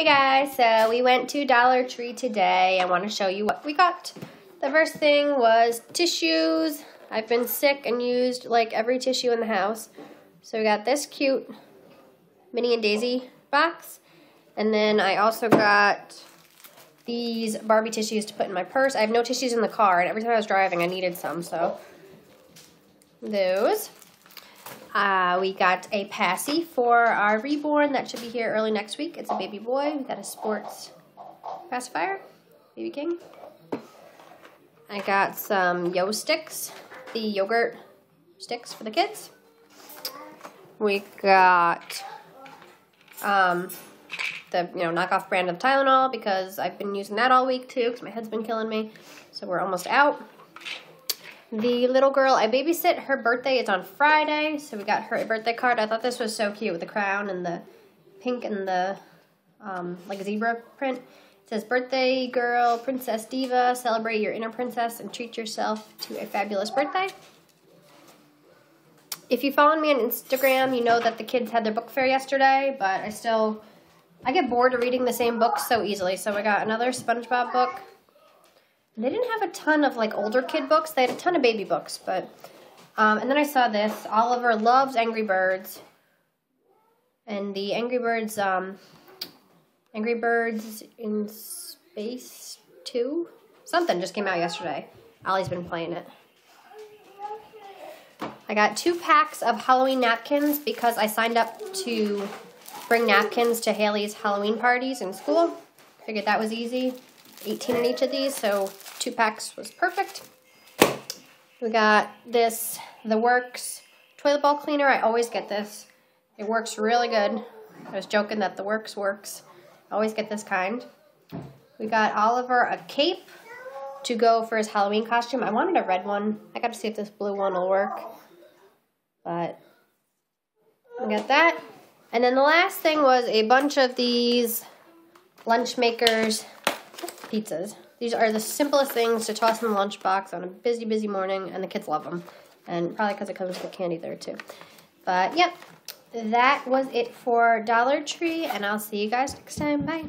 Hey guys, so we went to Dollar Tree today. I want to show you what we got. The first thing was tissues. I've been sick and used like every tissue in the house. So we got this cute Minnie and Daisy box. And then I also got these Barbie tissues to put in my purse. I have no tissues in the car, and every time I was driving, I needed some, so those. Uh, we got a passy for our reborn that should be here early next week. It's a baby boy. We got a sports pacifier, baby king. I got some yo sticks, the yogurt sticks for the kids. We got um, the you know knockoff brand of Tylenol because I've been using that all week too because my head's been killing me. So we're almost out. The little girl I babysit, her birthday is on Friday, so we got her a birthday card. I thought this was so cute with the crown and the pink and the um, like zebra print. It says, birthday girl, princess diva, celebrate your inner princess and treat yourself to a fabulous birthday. If you follow me on Instagram, you know that the kids had their book fair yesterday, but I still, I get bored of reading the same books so easily. So I got another SpongeBob book, they didn't have a ton of like older kid books. They had a ton of baby books, but um, and then I saw this. Oliver loves Angry Birds, and the Angry Birds, um, Angry Birds in Space Two, something just came out yesterday. Ollie's been playing it. I got two packs of Halloween napkins because I signed up to bring napkins to Haley's Halloween parties in school. Figured that was easy. 18 in each of these, so two packs was perfect. We got this, The Works toilet bowl cleaner. I always get this. It works really good. I was joking that The Works works. I always get this kind. We got Oliver a cape to go for his Halloween costume. I wanted a red one. I got to see if this blue one will work. But we got that. And then the last thing was a bunch of these lunch makers pizzas. These are the simplest things to toss in the lunchbox on a busy, busy morning, and the kids love them. And probably because it comes with candy there, too. But, yep, that was it for Dollar Tree, and I'll see you guys next time. Bye.